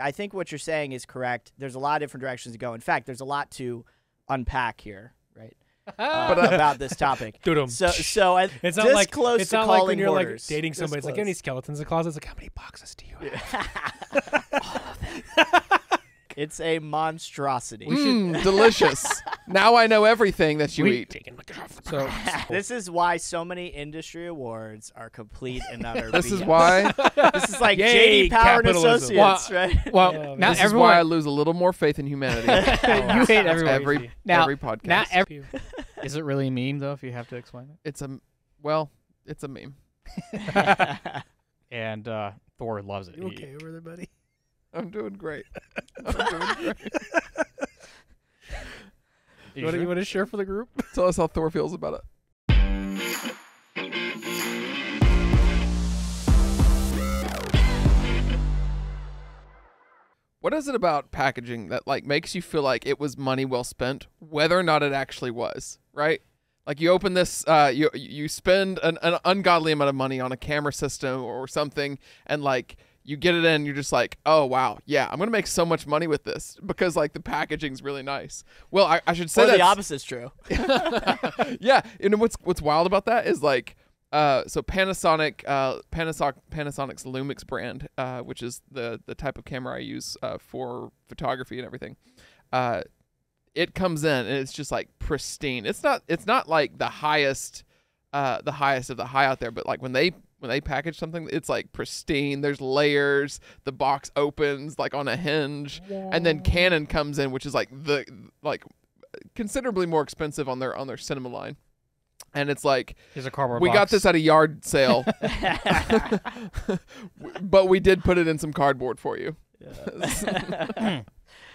I think what you're saying is correct. There's a lot of different directions to go. In fact, there's a lot to unpack here, right? Uh, But, uh, about this topic. So, so I, It's not like close it's to not like calling when you're like orders. dating Just somebody. It's like, you have any skeletons in the closet? It's like, how many boxes do you have? It's a monstrosity. Mm, delicious. now I know everything that you We- eat. Taking liquor off the So This is why so many industry awards are complete and utter. This is why. This is like Yay, JD Power and capitalism. Associates, right? well, Yeah, now this everyone is why I lose a little more faith in humanity. you hate everyone. every Now- every podcast. now ev- Is it really a meme though? If you have to explain it. it's a well, it's a meme. And uh, Thor loves it. You He- okay over there, buddy? I'm doing great. I'm doing great. You want, to, you want to share for the group? Tell us how Thor feels about it. What is it about packaging that like makes you feel like it was money well spent, whether or not it actually was, right? Like you open this, uh, you you spend an, an ungodly amount of money on a camera system or something, and like you get it in, you're just like, oh wow, yeah, I'm gonna make so much money with this because like the packaging's really nice. Well, I, I should say or the opposite's true. yeah, and what's what's wild about that is like, uh, so Panasonic, uh, Panasonic, Panasonic's Lumix brand, uh, which is the the type of camera I use uh, for photography and everything, uh, it comes in and it's just like pristine. It's not it's not like the highest, uh, the highest of the high out there, but like when they when they package something, it's like pristine. There's layers. The box opens like on a hinge, and then Canon comes in, which is like the like considerably more expensive on their on their cinema line. And it's like Here's a cardboard we got this at a yard sale, but we did put it in some cardboard for you.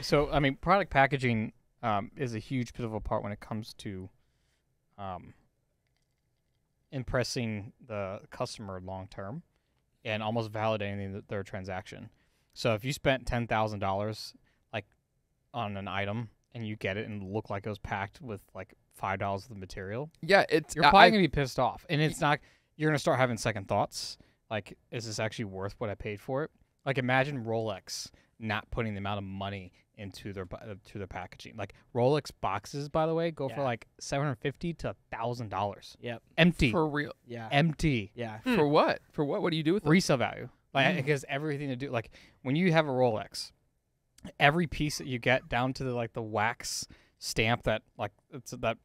So I mean, product packaging um, is a huge pivotal part when it comes to um, impressing the customer long term and almost validating th- their transaction. So if you spent ten thousand dollars like on an item and you get it and look like it was packed with like five dollars of the material, Yeah, it's you're probably I- gonna be pissed off, and it's not. You're gonna start having second thoughts. Like, is this actually worth what I paid for it? Like, imagine Rolex not putting the amount of money into their uh, to their packaging. Like Rolex boxes, by the way, go for like seven hundred fifty to thousand dollars. Yep. Empty, for real. Yeah. empty Yeah. For what? For what? What do you do with it? resale value. Like, Mm. because everything to do. Like, when you have a Rolex, every piece that you get down to the like the wax stamp that like it's that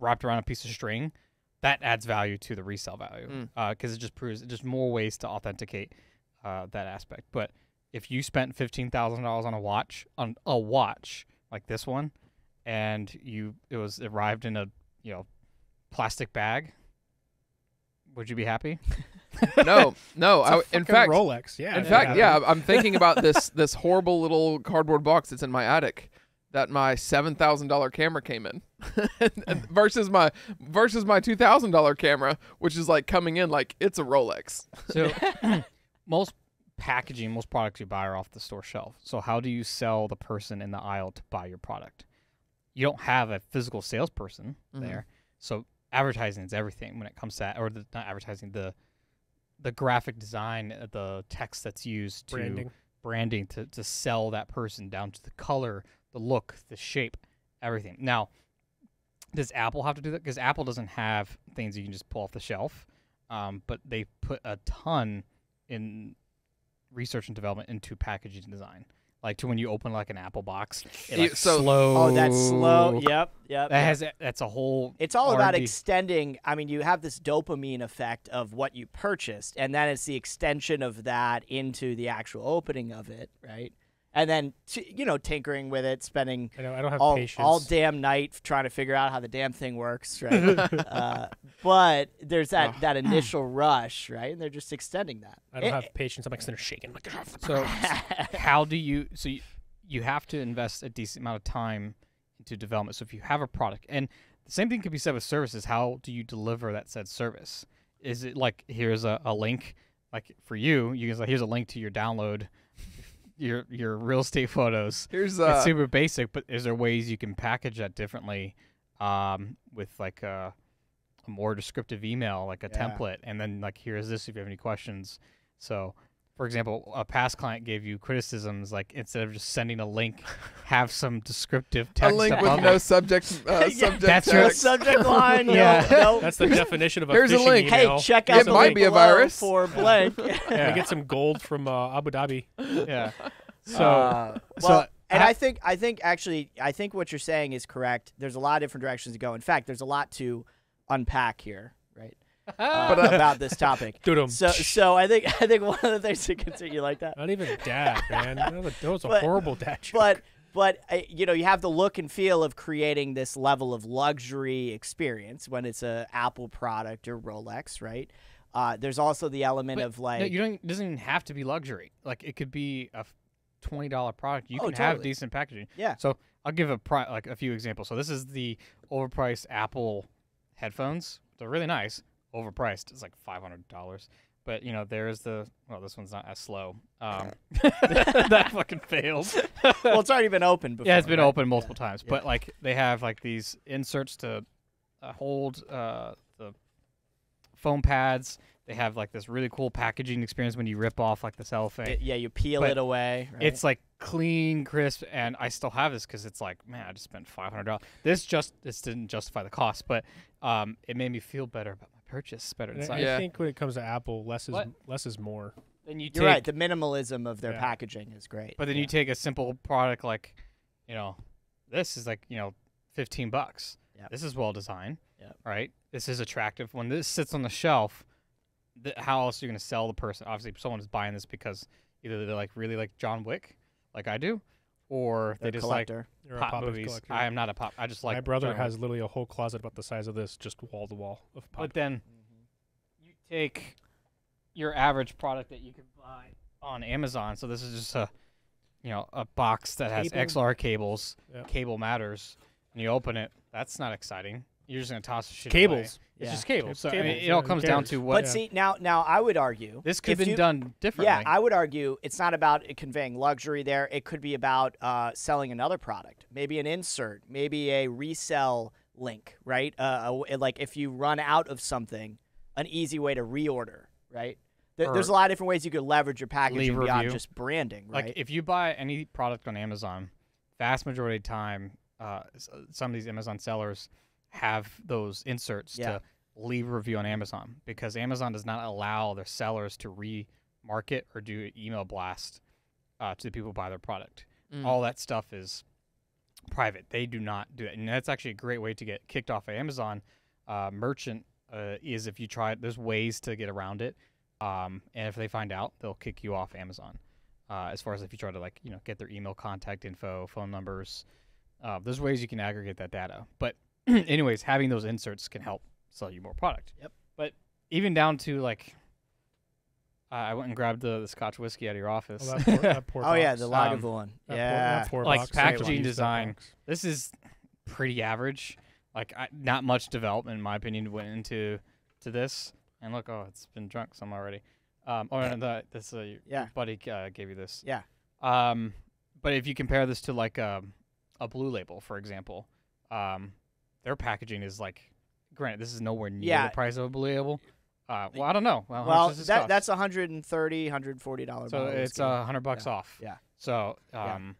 wrapped around a piece of string that adds value to the resale value Mm. because it just proves just more ways to authenticate uh, that aspect but if you spent $15000 on a watch on a watch like this one and you it was arrived in a you know plastic bag would you be happy no, no. It's I, a in fact, Rolex. Yeah. in yeah, fact, yeah, I'm thinking about this this horrible little cardboard box that's in my attic that my seven thousand dollar camera came in, And- and versus my versus my two thousand dollar camera, which is like coming in like it's a Rolex. So most packaging, most products you buy are off the store shelf. So how do you sell the person in the aisle to buy your product? You don't have a physical salesperson Mhm. there. So advertising is everything when it comes to that, or the not advertising the the graphic design, uh, the text that's used to Branding. branding to, to sell that person down to the color, the look, the shape, everything. Now, does Apple have to do that? Because Apple doesn't have things you can just pull off the shelf, um, but they put a ton in research and development into packaging design. Like to when you open like an Apple box, it like so- slow. Oh, that's slow. Yep. Yep. That yep. has that's a whole. It's all about R&D. extending. I mean, you have this dopamine effect of what you purchased, and then it's the extension of that into the actual opening of it, right? And then, t- you know, tinkering with it, spending I know. I don't have all, patience. all damn night trying to figure out how the damn thing works, right? uh, but there's that, Ugh. that initial rush, right? And they're just extending that. I don't Eh, have patience. I'm like sitting there shaking. Like, So how do you? So you, you have to invest a decent amount of time into development. So if you have a product, and the same thing could be said with services. How do you deliver that said service? Is it like here's a, a link, like for you, you can say here's a link to your download, your your real estate photos. Here's uh, it's super basic, but is there ways you can package that differently, um, with like a, a more descriptive email, like a Yeah. template, and then like here's this if you have any questions. So for example, a past client gave you criticisms like instead of just sending a link, have some descriptive text. A text link above with it. no subject. Uh, Yeah, subject that's No your- subject line. Yeah. no, That's the definition of a Here's a phishing link. Hey, email. check It out the might link be a virus. for blank. Yeah. get some gold from uh, Abu Dhabi. yeah. So Uh, So, well, and I- I think I think actually I think what you're saying is correct. There's a lot of different directions to go. In fact, there's a lot to unpack here, right? Uh, But, about this topic. So so I think I think one of the things to consider you like that. not even dad, man. That was a, that was a But- horrible dad joke. But but uh, you know you have the look and feel of creating this level of luxury experience when it's a Apple product or Rolex, right? Uh, there's also the element But of like no, you don't. It doesn't even have to be luxury. Like it could be a twenty dollar product. You Oh, can have decent packaging. Yeah. So I'll give a pri- like a few examples. So this is the overpriced Apple headphones. They're really nice. Overpriced. It's like five hundred dollars. But you know, there's the well, this one's not as slow. Um, that fucking failed. well, it's already been open before. yeah, it's been right? open multiple Yeah. times. Yeah. But like they have like these inserts to uh, hold uh, the foam pads. They have like this really cool packaging experience when you rip off like the cellophane. It- yeah, you peel But it away. Right? It's like clean, crisp, and I still have this because it's like, man, I just spent five hundred dollars. This just this didn't justify the cost, but um, it made me feel better about my purchase, better And inside. I Yeah. think when it comes to Apple, less is What? less is more. Then you take, You're right. The minimalism of their Yeah. packaging is great. but then yeah. you take a simple product like, you know, this is like you know, fifteen bucks. Yep. This is well designed, Yep. right? This is attractive. When this sits on the shelf, th- how else are you going to sell the person? Obviously, someone is buying this because either they're like really like John Wick, like I do, or They're they a just like collector. You're a pop pop movies. collector. I am not a pop. I just like My brother John Wick. has literally a whole closet about the size of this, just wall to wall of pop. But then mm-hmm. you take your average product that you could buy on Amazon. So this is just a, you know, a box that has Cable. XLR cables. Yeah. Cable matters. And you open it. That's not exciting. You're just gonna toss the shit Cables. away. It's Yeah. just cable. So I mean, it all comes down to what. But Yeah. see, now now I would argue this could have been you- done differently. Yeah, I would argue it's not about conveying luxury there. It could be about uh, selling another product, maybe an insert, maybe a resell link, right? Uh, a- like if you run out of something, an easy way to reorder, right? There, there's a lot of different ways you could leverage your packaging beyond review. just branding, right? Like if you buy any product on Amazon, vast majority of the time, uh, some of these Amazon sellers have those inserts Yeah. to leave a review on Amazon because Amazon does not allow their sellers to remarket or do email blast uh, to the people who buy their product. Mm. All that stuff is private. They do not do that, and that's actually a great way to get kicked off of Amazon. Uh, merchant uh, is if you try. There's ways to get around it, um, and if they find out, they'll kick you off Amazon. Uh, as far as if you try to like you know get their email contact info, phone numbers, uh, there's ways you can aggregate that data. But anyways, having those inserts can help sell you more product. Yep. But even down to like, uh, I went and grabbed the, the Scotch whiskey out of your office. Well, that poor, that poor oh yeah, the Um, Lagavulin. That poor- yeah. that poor Like box. packaging They use that design. this is pretty average. Like I, not much development, in my opinion, went into to this. And look, oh, it's been drunk some already. Um, oh, no, the, this uh, your Yeah. buddy uh, gave you this. Yeah. Um, but if you compare this to like um, a blue label, for example, um, their packaging is like, granted, this is nowhere near Yeah. the price of a blue label. Uh, well, I don't know. Well, how Well, does this that cost? that's 130 140 dollar. so it's a hundred bucks off. Yeah. So, Yeah. um,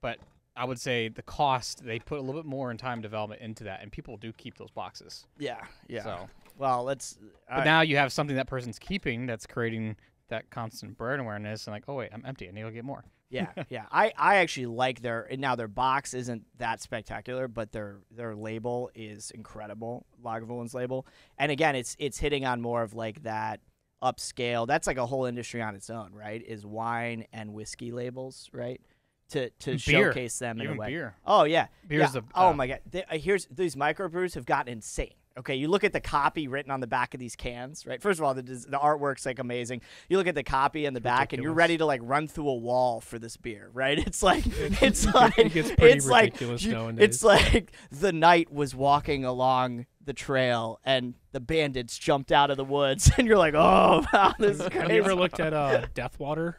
but I would say the cost they put a little bit more in time development into that, and people do keep those boxes. yeah, yeah. So, Well, let's. but now you have something that person's keeping that's creating that constant brand awareness, and like, oh wait, I'm empty. I need to get more. Yeah, yeah. I, I actually like their and now their box isn't that spectacular, but their their label is incredible. Lagavulin label, and again, it's it's hitting on more of like that upscale. That's like a whole industry on its own, right? Is wine and whiskey labels, right? To to Beer. showcase them in Even a way. beer. Oh yeah, Beer's yeah. the- oh uh, my god. They, uh, here's these microbrews have gotten insane. Okay, you look at the copy written on the back of these cans, right? First of all, the the artwork's like amazing. You look at the copy in the back, and you're ready to like run through a wall for this beer, right? It's like it's it like gets pretty it's like ridiculous you- nowadays. it's like the knight was walking along the trail, and the bandits jumped out of the woods, and you're like, oh wow, this is Have crazy. you ever looked at uh, Death Water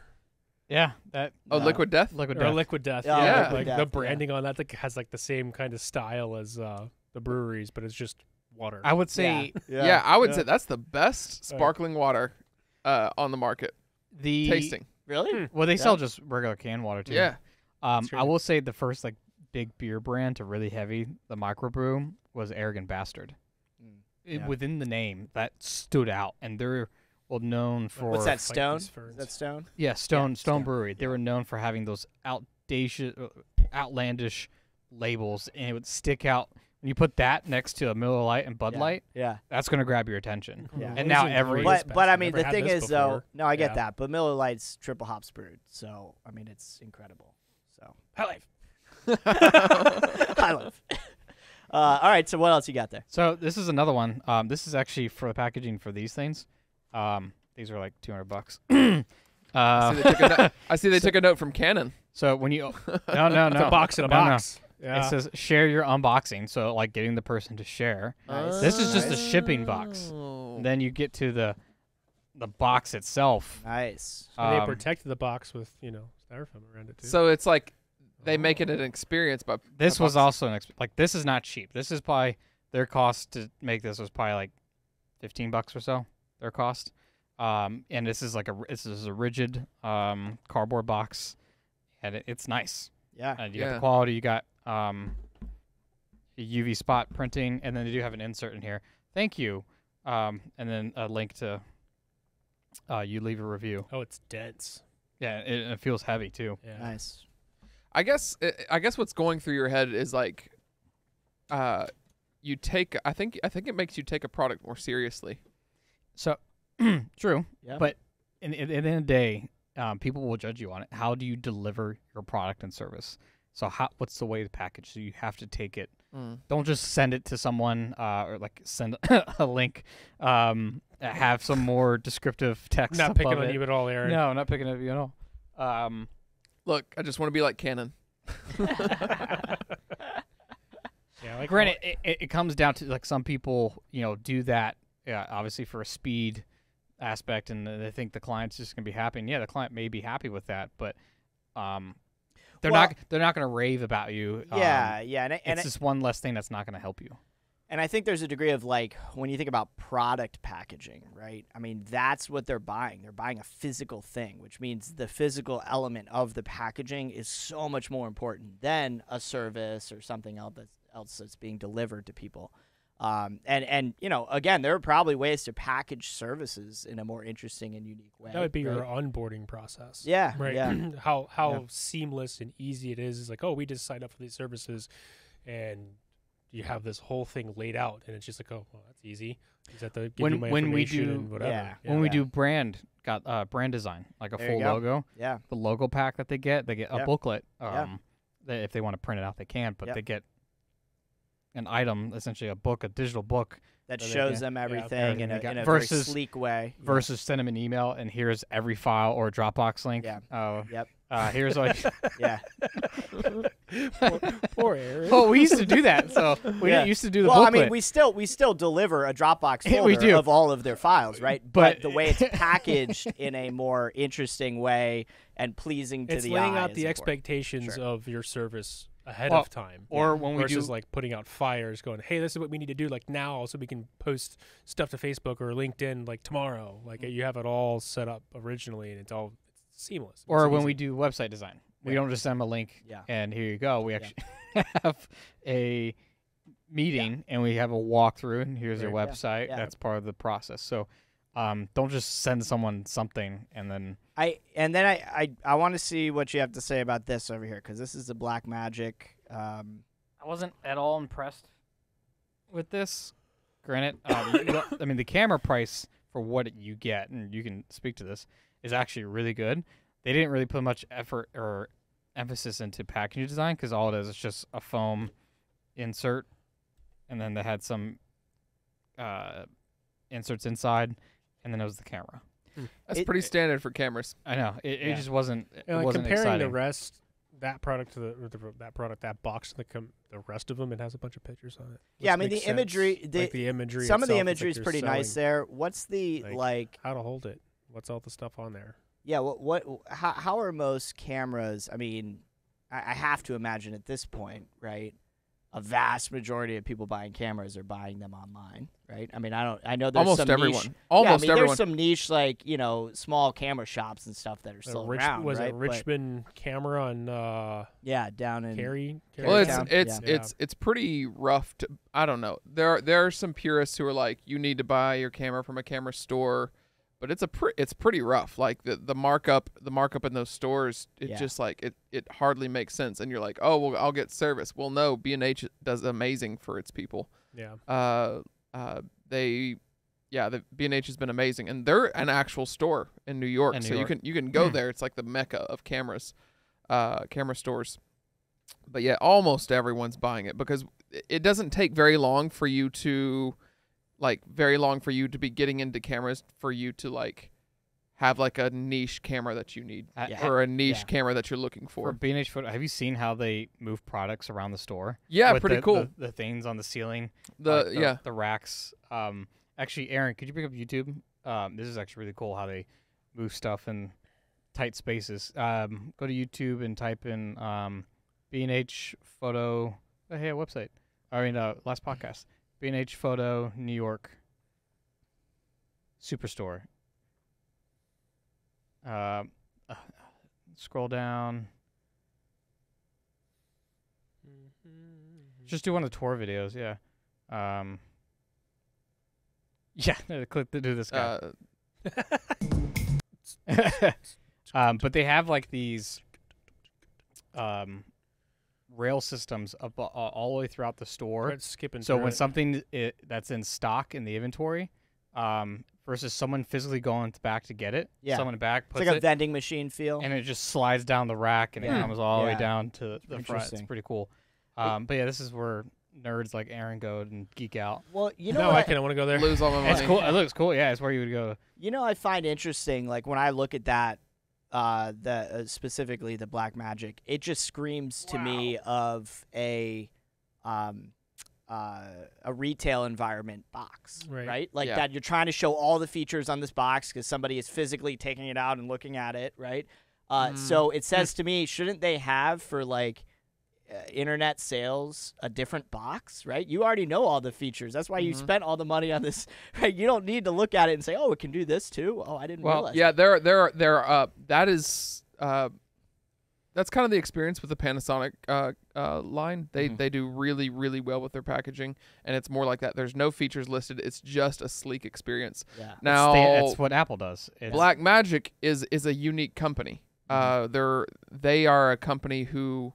Yeah, that Oh, No. Liquid Death. liquid or death. Liquid Death? Yeah, Yeah. like Liquid the Death, yeah. branding on that like, has like the same kind of style as uh, the breweries, but it's just water. I would say Yeah, I would Yeah. say that's the best Right. sparkling water uh, on the market. the tasting. Really? Well, they Yeah. sell just regular canned water too. Yeah. Um, That's I right. will say the first like big beer brand to really heavy the microbrew was Arrogant Bastard. Mm. It- Yeah. Within the name, that stood out, and they're well known for What's that? Stone? these Is ferns. that Stone? Yeah, Stone Stone Stone. Brewery. They were known for having those outdacious, uh, outlandish labels, and it would stick out. When you put that next to a Miller Lite and Bud Yeah. Light, Yeah. that's gonna grab your attention. Yeah. And now every- But but I mean the thing this is though, no, I get Yeah. that, but Miller Lite's triple hops brewed, so I mean it's incredible. So High life. I love. Uh, all right, so what else you got there? So this is another one. Um, this is actually for the packaging for these things. Um, these are like 200 bucks. I see uh, they took a note, I see they took a note from Canon. so when you no no no It's a box in a no, no. Box. Yeah. It says share your unboxing. So like getting the person to share. Nice. This is just a shipping box. Oh. Then you get to the the box itself. Nice. And they Um, protected the box with, you know, styrofoam around it too. So it's like they make it an experience, but This was box. also an exp- like this is not cheap. This is probably their cost to make this was probably like 15 bucks or so. Their cost. Um, and this is like a this is a rigid um cardboard box, and it, it's nice. Yeah. And you got the quality. You got um UV spot printing, and then they do have an insert in here. Thank you. Um, and then a link to uh you leave a review. oh, it's dense. Yeah, it, it feels heavy too. Yeah. Nice. I guess I- I guess what's going through your head is like, uh, you take. I think I think it makes you take a product more seriously. So true. Yeah. But in, in, at the end of the day, um, people will judge you on it. How do you deliver your product and service? So how what's the way to package? So you have to take it. Don't just send it to someone uh, or like send a link. Um, have some more descriptive text. Not picking on it. you at all, Aaron. No, not picking on you at all. Um, Look, I just want to be like Canon. Yeah, like granted, it, it, it comes down to like some people, you know, do that. Yeah, obviously for a speed aspect, and they think the client's just gonna be happy. And yeah, the client may be happy with that, but um, they're Well- not they're not gonna rave about you. Um, Yeah, yeah, and and it's I- just one less thing that's not gonna help you. And I think there's a degree of like when you think about product packaging, right? I mean, that's what they're buying. They're buying a physical thing, which means the physical element of the packaging is so much more important than a service or something else that's, else that's being delivered to people. Um, and and you know, again, there are probably ways to package services in a more interesting and unique way. that would be your onboarding process. yeah, Right. yeah, how how Yeah. seamless and easy it is. is like, oh, we just signed up for these services, and you have this whole thing laid out, and it's just like, oh, well, that's easy. Is that the give When- you my when we do- whatever. Yeah. when we Yeah. do brand got uh, brand design, like a There full logo, yeah, the logo pack that they get, they get a Yeah. booklet. Yeah. Um, they, if they want to print it out, they can, but Yep. they get an item, essentially a book, a digital book, that So shows can- them everything everything in a, they in a Versus- very sleek way. Yeah. versus send them an email and here's every file or Dropbox link. Yeah. Uh, Yep. uh, here's like, yeah. poor, poor Aaron. oh, we used to do that. So we Yeah. used to do the well, booklet. I mean, we still we still deliver a Dropbox folder we do. of all of their files, right? But- But, the way it's packaged in a more interesting way and pleasing to it's the laying out is the important. expectations Sure. of your service ahead Well, of time. or when we versus do like putting out fires, going, "Hey, this is what we need to do like now, so we can post stuff to Facebook or LinkedIn like tomorrow." Like Mm-hmm. you have it all set up originally, and it's all it's seamless. or It's when easy. we do website design, we Yeah. don't just send them a link Yeah. and here you go. We actually have a meeting and we have a walkthrough and here's your Right. Yeah. website. Yeah. That's part of the process. So um, don't just send someone something and then I and then I I, I want to see what you have to say about this over here because this is the Blackmagic. Um, I wasn't at all impressed with this. Granted, um, I mean the camera price for what you get, and you can speak to this, is actually really good. They didn't really put much effort or emphasis into packaging design because all it is is just a foam insert, and then they had some uh, inserts inside, and then it was the camera. That's It- pretty standard for cameras. I know it, it just wasn't. It like, wasn't comparing exciting. the rest, that product to the, the that product, that box, the com- the rest of them, it has a bunch of pictures on it. Yeah, I mean, makes the imagery- the- like the imagery. some of the imagery is they're pretty nice there. What's the like, like? How to hold it? What's all the stuff on there? Yeah, what what how how are most cameras? I mean, I, I have to imagine at this point, right? a vast majority of people buying cameras are buying them online, right? I mean, I don't. I know there's Almost some everyone. Niche, Almost yeah, I mean, everyone. There's some niche like you know small camera shops and stuff that are Uh, still Rich- around, was right? it But- Richmond camera on uh, yeah, down in Cary? well, it's it's yeah. it's it's pretty rough to. I don't know. There are, there are some purists who are like, you need to buy your camera from a camera store, but it's a pre- it's pretty rough. Like the the markup the markup in those stores, it Yeah. just like it it hardly makes sense. And you're like, oh well, I'll get service. Well, no, B and H does amazing for its people. yeah. Uh, uh, they. Yeah, the B and H has been amazing, and they're an actual store in New York, In New so you can you can go there. It's like the mecca of cameras, uh, camera stores. But yeah, almost everyone's buying it because it doesn't take very long for you to, like, very long for you to be getting into cameras for you to like have like a niche camera that you need Yeah. or a niche Yeah. camera that you're looking For for. B&H photo, have you seen how they move products around the store? Yeah, With pretty the, cool. The, the things on the ceiling, The, like yeah, the racks. Um, actually, Aaron, could you bring up YouTube? Um, this is actually really cool how they move stuff in tight spaces. Um, go to YouTube and type in um, B&H photo. Oh, hey, website. I mean, uh, last podcast. B&H photo New York Superstore. Uh, scroll down. Just do one of the tour videos, yeah. Um, yeah, click to do this guy. uh, um, but they have like these um, rail systems up uh, all the way throughout the store. Start skipping. So when it. something i that's in stock in the inventory, um, versus someone physically going back to get it, Yeah. someone back puts it's like a it, vending machine feel. and it just slides down the rack and it comes all the way down to the front. It's pretty cool. Um, but yeah, this is where nerds like Aaron go and geek out. well, you know no, what? I kind of want to go there. lose all my money. It's cool. It looks cool. Yeah, it's where you would go. You know, I find interesting, like when I look at that, uh, the uh, specifically the Blackmagic, it just screams to me of a, um, uh, a retail environment box, Right. Like Yeah. that, you're trying to show all the features on this box because somebody is physically taking it out and looking at it, right? Uh, Mm. So it says to me, shouldn't they have for like uh, internet sales a different box, right? You already know all the features. That's why you Mhm. spent all the money on this, right? You don't need to look at it and say, "Oh, it can do this too." Oh, I didn't Well, realize. yeah, there, there, there. Uh, that is, uh, that's kind of the experience with the Panasonic uh, uh, line. They Mhm. they do really really well with their packaging, and it's more like that. There's no features listed. It's just a sleek experience. yeah. Now, It's, the- it's what Apple does. It's, Blackmagic is is a unique company. Uh, they're they are a company who,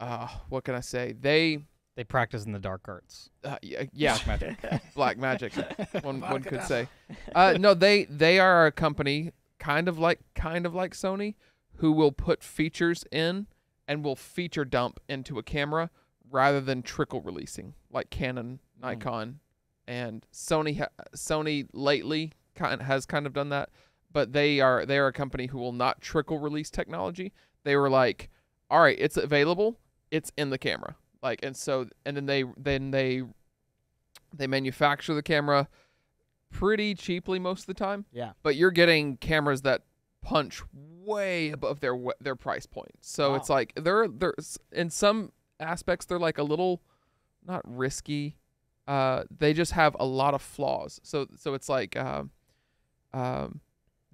uh, what can I say? They, They practice in the dark arts. uh, yeah, yeah, Black magic. Black Magic. one one could say. Uh, no, they they are a company kind of like kind of like Sony, who will put features in and will feature dump into a camera rather than trickle releasing like Canon, Mm. Nikon, and Sony. Ha- Sony lately kind has kind of done that, but they are they are a company who will not trickle release technology. They were like, all right, it's available, it's in the camera, like, and so and then they then they they manufacture the camera pretty cheaply most of the time, Yeah. but you're getting cameras that punch way above their their price point. So it's like they're they're in some aspects they're like a little not risky. Uh, they just have a lot of flaws. So so it's like um, um,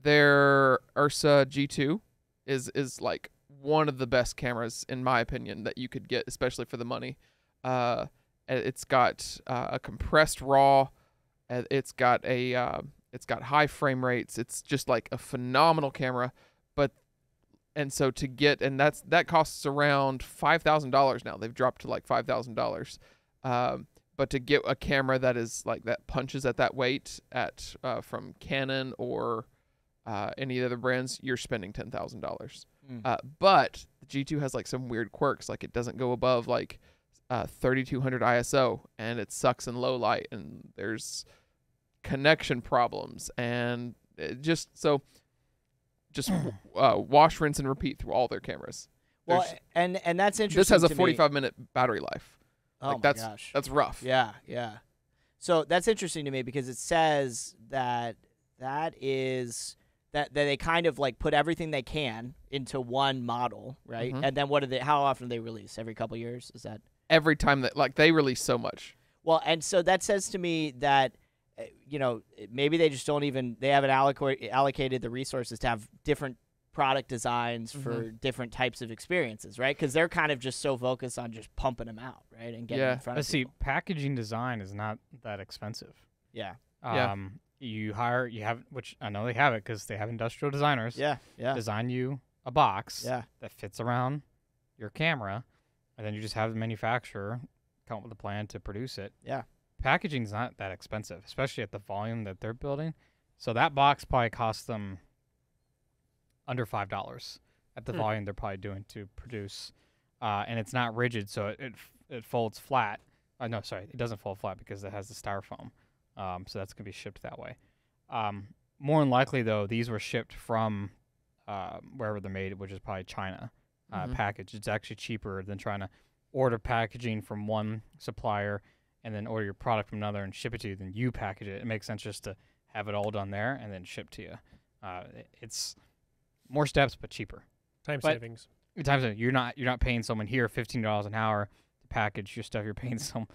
their Ursa G2 is is like one of the best cameras in my opinion that you could get, especially for the money. Uh, it's got uh, a compressed RAW. and It's got a uh, it's got high frame rates. It's just like a phenomenal camera. But and so to get and that's that costs around five thousand dollars now. They've dropped to like five thousand dollars. Um, but to get a camera that is like that punches at that weight at uh, from Canon or uh, any other brands, you're spending ten thousand dollars. Mm. Uh, but the G2 has like some weird quirks, like it doesn't go above like uh, 3200 ISO, and it sucks in low light, and there's connection problems, and just so just uh, wash, rinse, and repeat through all their cameras. well, there's- and and that's interesting. This has a to me. 45 minute battery life. Oh like my that's gosh. that's rough. Yeah, yeah. So that's interesting to me because it says that that is that, that they kind of like put everything they can into one model, right? Mhm. And then what do they? How often do they release? Every couple years? Is that? every time that like they release so much. Well, and so that says to me that uh, you know maybe they just don't even they haven't allocated allocated the resources to have different product designs for different types of experiences, right? Because they're kind of just so focused on just pumping them out, right, and getting Yeah. in front But of see, people. packaging design is not that expensive. Yeah, Yeah. Um, you hire you have which I know they have it because they have industrial designers yeah, yeah, design you a box yeah. that fits around your camera, and then you just have the manufacturer come up with a plan to produce it. Yeah. Packaging is not that expensive, especially at the volume that they're building. So that box probably costs them under five dollars at the Hmm. volume they're probably doing to produce, uh, and it's not rigid, so it it, it folds flat. Uh, no, sorry, it doesn't fold flat because it has the styrofoam. Um, so that's gonna be shipped that way. Um, more than likely, though, these were shipped from uh, wherever they're made, which is probably China uh, Mhm. package. It's actually cheaper than trying to order packaging from one supplier and then order your product from another and ship it to you. Then you package it. It makes sense just to have it all done there and then ship to you. Uh, it- it's more steps but cheaper. Time But- savings. Times that you're not you're not paying someone here fifteen dollars an hour to package your stuff. You're paying some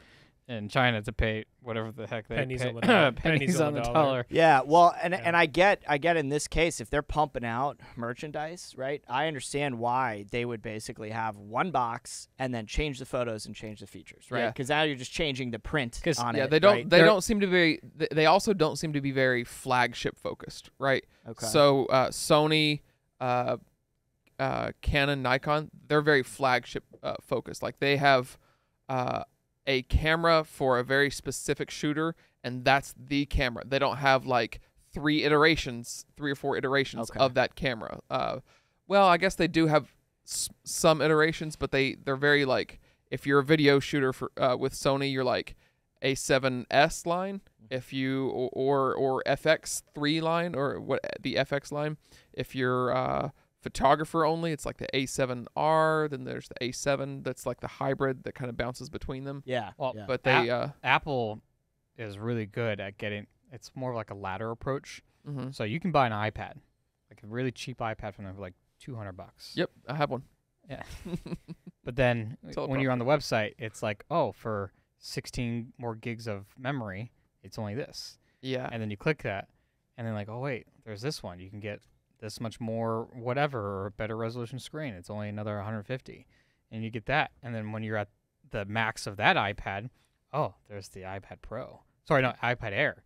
in China to pay whatever the heck they Pennies pay. on the dollar. pennies, Pennies on, on the the dollar. dollar. Yeah, well, and Yeah. and I get I get in this case if they're pumping out merchandise, right? I understand why they would basically have one box and then change the photos and change the features, right? Yeah. Because now you're just changing the print on yeah, it. they don't right? they They're- don't seem to be they- they also don't seem to be very flagship focused, right? Okay. So uh, Sony, uh, uh, Canon, Nikon, they're very flagship uh, focused. Like they have uh, a camera for a very specific shooter, and that's the camera. They don't have like three iterations, three or four iterations Okay. of that camera. Uh, well, I guess they do have s- some iterations, but they they're very like if you're a video shooter for uh, with Sony, you're like A7S line. If you or or FX3 line or what the FX line. If you're uh, photographer only, it's like the A7R. Then there's the A7 that's like the hybrid that kind of bounces between them. yeah. Well, yeah. But they uh, Apple is really good at getting. It's more like a ladder approach. mhm. So you can buy an iPad, like a really cheap iPad from them for like two hundred bucks. Yep, I have one. Yeah. But then when you're on the website, it's like, oh, for sixteen more gigs of memory, it's only this. Yeah. And then you click that, and then like, oh wait, there's this one. You can get this much more whatever or better resolution screen. It's only another 150, and you get that. And then when you're at the max of that iPad, oh, there's the iPad Pro. Sorry, no, iPad Air.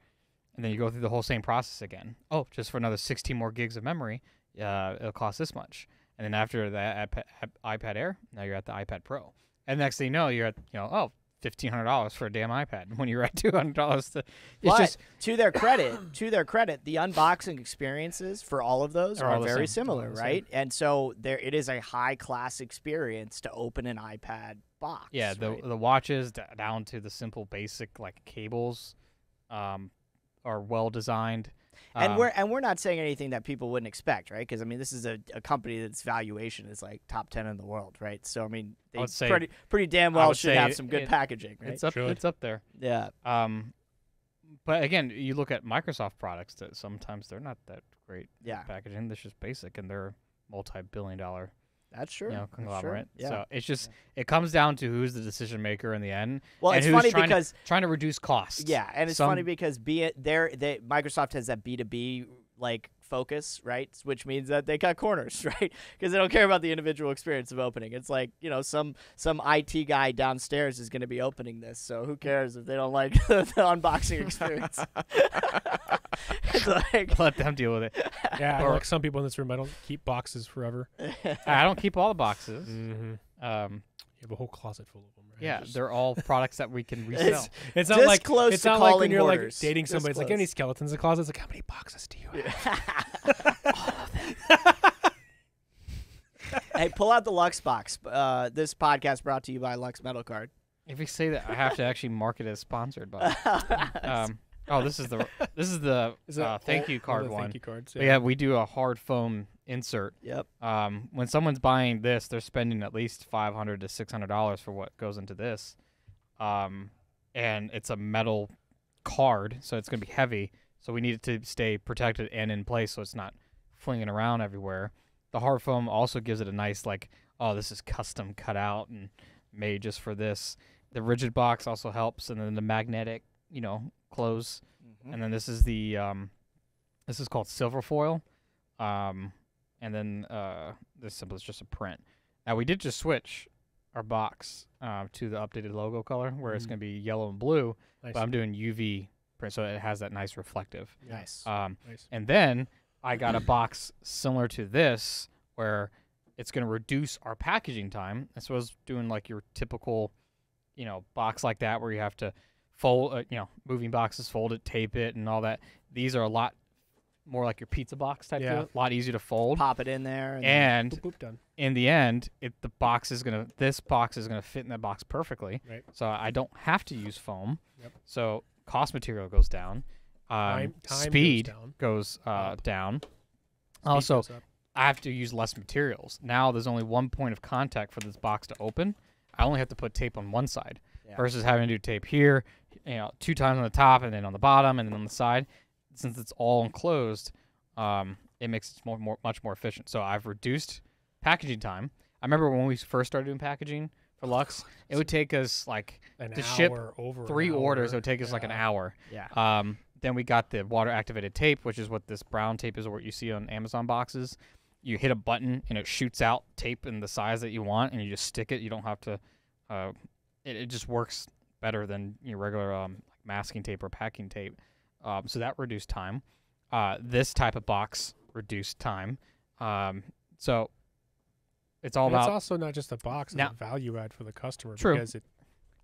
And then you go through the whole same process again. Oh, just for another 16 more gigs of memory, uh, it'll cost this much. And then after iPad, iPad Air, now you're at the iPad Pro. And next thing you know, you're at you know oh. Fifteen hundred dollars for a damn iPad when you're at two hundred dollars to. It's But just to their credit, to their credit, the unboxing experiences for all of those Are very same. similar, right? And so there, it is a high class experience to open an iPad box. Yeah, the right? the watches d- down to the simple basic like cables, um, are well designed. And Um, we're and we're not saying anything that people wouldn't expect, right? Because I mean, this is a, a company that's valuation is like top ten in the world, right? So I mean, they would say- pretty pretty damn well should have some good it- packaging, right? it's up Should. it's up there. yeah, Um, but again, you look at Microsoft products that sometimes they're not that great yeah, packaging. They're just basic and they're multi-billion dollar that's true. you know conglomerate. Yeah. So it's just it comes down to who's the decision maker in the end, well, and it's who's funny trying to- because trying to reduce costs. Yeah, and it's Some- funny because be it there, they Microsoft has that B two B like focus, right? Which means that they cut corners, right? Because they don't care about the individual experience of opening. It's like you know some some IT guy downstairs is going to be opening this, so who cares if they don't like the, unboxing experience? it's like let them deal with it. Yeah, Or- like some people in this room, I don't keep boxes forever. I don't keep all the boxes. Mm-hmm. Um, You have a whole closet full of them. Right? yeah, Just- they're all products that we can resell. It's- it's not like close it's to not like calling when you're like hoarders. dating This somebody. It's like any skeletons in the closet. It's like how many boxes do you have? hey, pull out the Lux box. Uh, this podcast brought to you by Lux Metal Card. If we say that, I have to actually mark it as sponsored by. Um, oh, this is the this is the Is uh, thank you card one. Thank you cards. But yeah, we do a hard foam insert. yep. Um, when someone's buying this, they're spending at least five hundred to six hundred dollars for what goes into this. Um, and it's a metal card, so it's gonna be heavy. So we need it to stay protected and in place, so it's not flinging around everywhere. The hard foam also gives it a nice like, oh, this is custom cut out and made just for this. The rigid box also helps, and then the magnetic, you know, close. Mhm. And then this is the um, this is called silver foil, um, and then uh, this symbol is just a print. Now we did just switch our box uh, to the updated logo color, where it's Mhm. going to be yellow and blue. Nice. But I'm doing UV print, so it has that nice reflective. Nice. Um, nice. and then I got a box similar to this where it's going to reduce our packaging time. I was doing like your typical, you know, box like that where you have to fold, uh, you know, moving boxes, fold it, tape it, and all that. These are a lot more like your pizza box type Yeah. deal, a lot easier to fold. Pop it in there. And, then- And Boop, boop, done. in the end, it the box is gonna this box is gonna fit in that box perfectly. Right. So I don't have to use foam. Yep. So cost material goes down. Um, Time, time speed goes down. goes uh, down. Speed Also, goes up. I have to use less materials. Now there's only one point of contact for this box to open. I only have to put tape on one side Yeah. versus having to do tape here, you know, two times on the top and then on the bottom and then on the side. Since it's all enclosed, um, it makes it more, more much more efficient. So I've reduced packaging time. I remember when we first started doing packaging for Lux, it would take us like An to hour ship three orders. It would take us like an hour. yeah. Um, then we got the water activated tape, which is what this brown tape is, or what you see on Amazon boxes. You hit a button and it shoots out tape in the size that you want, and you just stick it. You don't have to. Uh, it, it just works better than your regular um, masking tape or packing tape. Um, so that reduced time. Uh, this type of box reduced time. Um, so it's all And it's also not just a box; it's Now- a value add for the customer True. because it it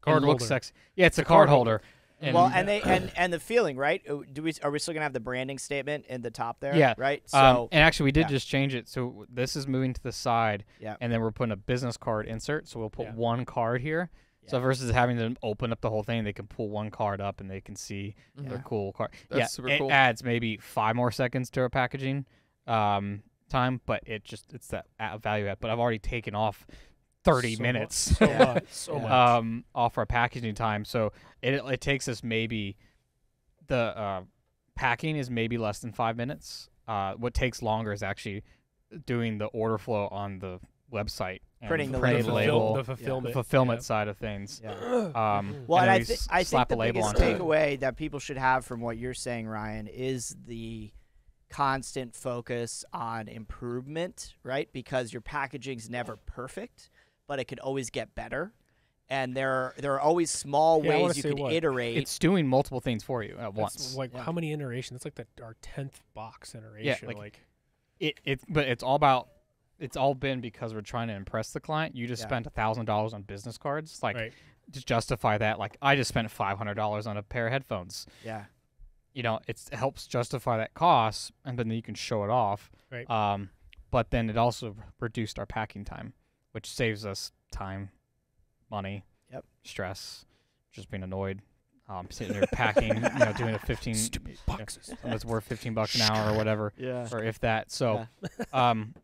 card looks holder. sexy. Yeah, it's a a card card holder. And well, and they and and the feeling, right? Uh, Do we are we still gonna have the branding statement in the top there? Yeah. Right. So um, and actually, we did yeah. just change it. So this is moving to the side, Yeah. and then we're putting a business card insert. So we'll put Yeah. one card here. So versus having them open up the whole thing, they can pull one card up and they can see their cool card. That's yeah, super it cool. adds maybe five more seconds to our packaging um, time, but it just it's that a- value add. But I've already taken off thirty So minutes So much. So Yeah. much. um, off our packaging time. So it it takes us maybe the uh, packing is maybe less than five minutes. Uh, what takes longer is actually doing the order flow on the website, Printing the the, label. fulfill- label, the Yeah. fulfillment. the fulfillment side of things. yeah. Um, Well, and and I, we thi- s- I think the a label biggest takeaway that people should have from what you're saying, Ryan, is the constant focus on improvement, right? Because your packaging's never perfect, but it could always get better. And there are, there are always small Yeah, ways you can could what? its It's doing multiple things for you at That's once. Like Yeah. how many iterations? It's like the our tenth box iteration. like- like It, it, but it's all about. It's all been because we're trying to impress the client. You just Yeah. spent a thousand dollars on business cards, like right. to justify that. Like I just spent five hundred dollars on a pair of headphones. Yeah. you know, it's, it helps justify that cost, and then you can show it off. Right. Um, but then it also reduced our packing time, which saves us time, money, Yep. stress, just being annoyed, um, sitting there packing, you know, doing a fifteen, Stupid boxes. and it's worth fifteen bucks an hour or whatever, Yeah. or if that. So, um,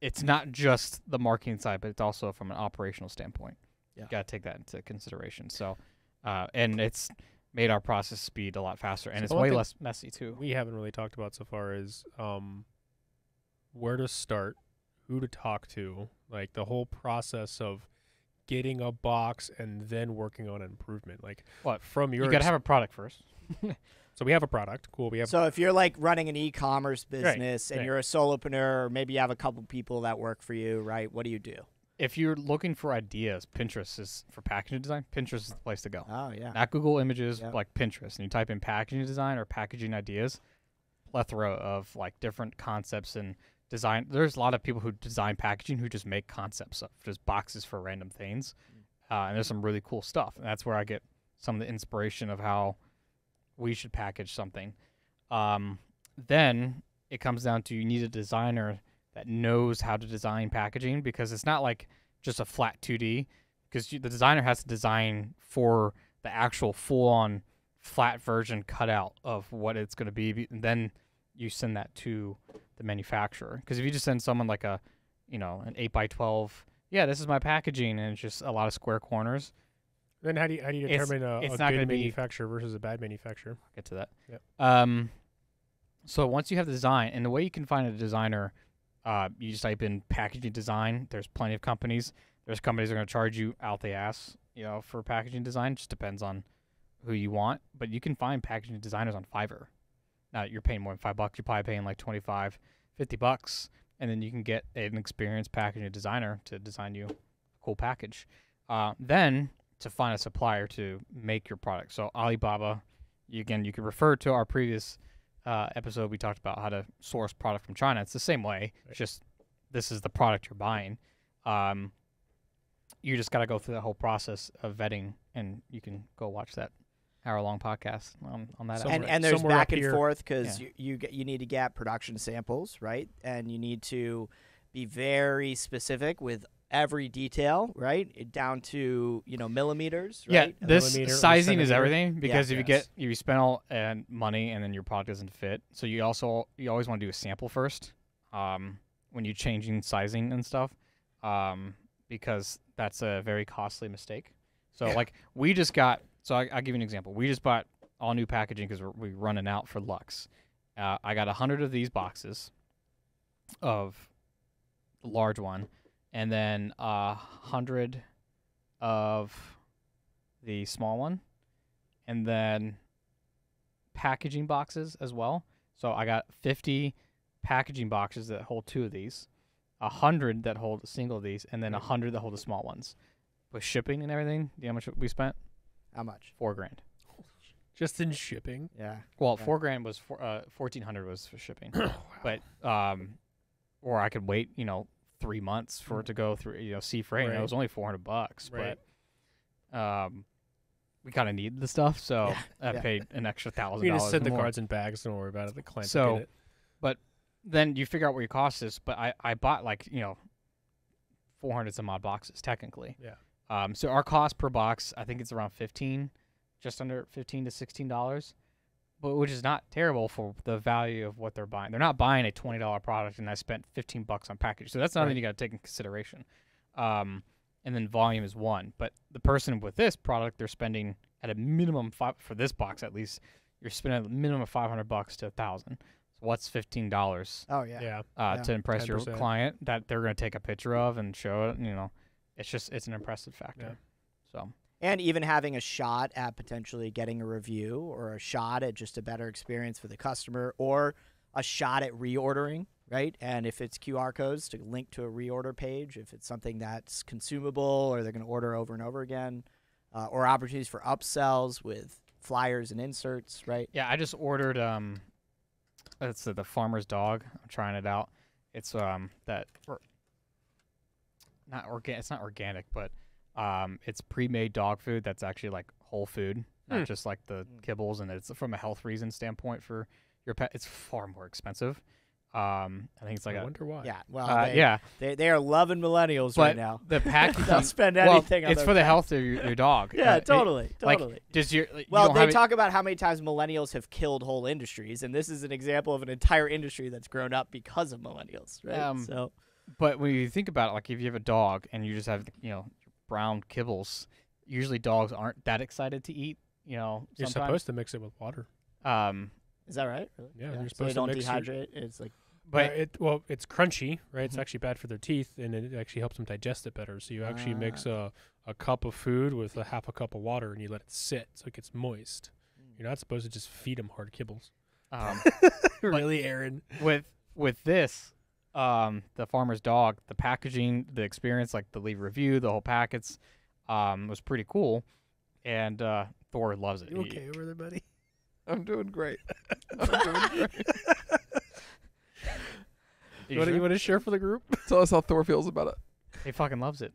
it's not just the marketing side, but it's also from an operational standpoint. Yeah. You got to take that into consideration. So, uh, and it's made our process speed a lot faster, and So it's way less messy too. we haven't really talked about so far is um, where to start, who to talk to, like the whole process of getting a box and then working on improvement. Like What? from your You got to ex- have a product first. so we have a product. Cool. We have So if you're like running an e-commerce business and right. you're a solopreneur, or maybe you have a couple people that work for you, right? What do you do? If you're looking for ideas, Pinterest is for packaging design. Pinterest is the place to go. Oh yeah. Not Google Images, Yep. like Pinterest, and you type in packaging design or packaging ideas. Plethora of like different concepts and design. There's a lot of people who design packaging who just make concepts of just boxes for random things, uh, and there's some really cool stuff. And that's where I get some of the inspiration of how we should package something. Um, then it comes down to you need a designer that knows how to design packaging because it's not like just a flat 2D because the designer has to design for the actual full-on flat version cutout of what it's going to be and then you send that to the manufacturer because if you just send someone like a you know an 8 by 12 yeah this is my packaging and it's just a lot of square corners then how do you how do you It's- determine a, it's a not good be- manufacturer versus a bad manufacturer? I'll get to that. Yep. Um, so once you have the design, and the way you can find a designer Uh, you just type in packaging design. There's plenty of companies. There's companies that are going to charge you out the ass, you know, for packaging design. Just depends on who you want. But you can find packaging designers on Fiverr. Now you're paying more than five bucks. You're probably paying like 25, 50 bucks, and then you can get an experienced packaging designer to design you a cool package. Uh, then to find a supplier to make your product. So Alibaba, you, again, you can refer to our previous uh, episode. We talked about how to source product from China. It's the same way. Right. It's just this is the product you're buying. Um, you just got to go through the whole process of vetting, and you can go watch that hour-long podcast on, on that. And episode. and there's somewhere back and here- forth because Yeah. you you, get, you need to get production samples right and you need to be very specific with every detail right down to you know millimeters Right? Yeah, this sizing is everything because if you Yes. get you spend all uh, money and then your product doesn't fit, so you also you always want to do a sample first um, when you're changing sizing and stuff, um, because that's a very costly mistake. So Yeah. like we just got, so I, I'll give you an example. We just bought all new packaging because we're, we're running out for Lux. Uh, I got a hundred of these boxes of the large one, and then a hundred of the small one, and then packaging boxes as well. So I got 50 packaging boxes that hold two of these, a hundred that hold a single of these, and then a hundred that hold the small ones. With shipping and everything, do you know how much we spent? how much Four grand. Just in shipping. yeah Well, Yeah. four grand was for uh, fourteen hundred was for shipping, but um, or I could wait, you know, three months for it to go through, you know, sea freight. and It was only four hundred bucks, Right. but um, we kind of need the stuff, so I yeah. paid an extra thousand You dollars. just send the cards in bags. Don't worry about it. The client So- it. Then you figure out what your cost is. But I I bought like you know, four hundred some odd boxes technically. Yeah. Um, so our cost per box, I think it's around fifteen, just under fifteen to sixteen dollars, but which is not terrible for the value of what they're buying. They're not buying a twenty dollar product, and I spent fifteen bucks on package. So that's something Right. you got to take in consideration. Um, and then volume is one. But the person with this product, they're spending at a minimum five for this box at least. You're spending a minimum of five hundred bucks to a thousand. So what's fifteen dollars? oh yeah, Yeah. uh, Yeah. to impress your 10%. client that they're going to take a picture of and show it. You know, it's just it's an impressive factor. So and even having a shot at potentially getting a review or a shot at just a better experience for the customer or a shot at reordering right and if it's qr codes to link to a reorder page if it's something that's consumable or they're going to order over and over again uh, or opportunities for upsells with flyers and inserts right yeah, I just ordered um, it's uh, the farmer's dog. I'm trying it out. It's um that or, not organic. It's not organic, but um, it's pre-made dog food that's actually like whole food, not Hmm. just like the Mm. kibbles. And it's from a health reason standpoint for your pet. It's far more expensive. Um, I think it's like I a wonder why. yeah well uh, they, yeah, they, they are loving millennials but right now the packaging. they'll spend well, anything on it's their for the health of your, your dog. yeah Uh, it- totally like, totally Does your like, Well, don't they have it- talk about how many times millennials have killed whole industries, and this is an example of an entire industry that's grown up because of millennials, right? Um, so But when you think about it, like if you have a dog and you just have you know brown kibbles, usually dogs aren't that excited to eat. You know, You're sometimes. supposed to mix it with water. Um, is that right? Really? Yeah, you're so they supposed to don't mix your- dehydrate. It's like but Uh, it well, it's crunchy, right? It's Mhm. actually bad for their teeth, and it actually helps them digest it better. So you actually mix Ah. a, a cup of food with a half a cup of water, and you let it sit so it gets moist. Mm. You're not supposed to just feed them hard kibbles. um, really, Aaron? with with this, um, the farmer's dog, the packaging, the experience, like the leave review, the whole packets, um, was pretty cool, and uh, Thor loves it. You He- okay over there, buddy? I'm doing great. I'm doing great. You You want, sure? you want to share for the group? Tell us how Thor feels about it. He fucking loves it.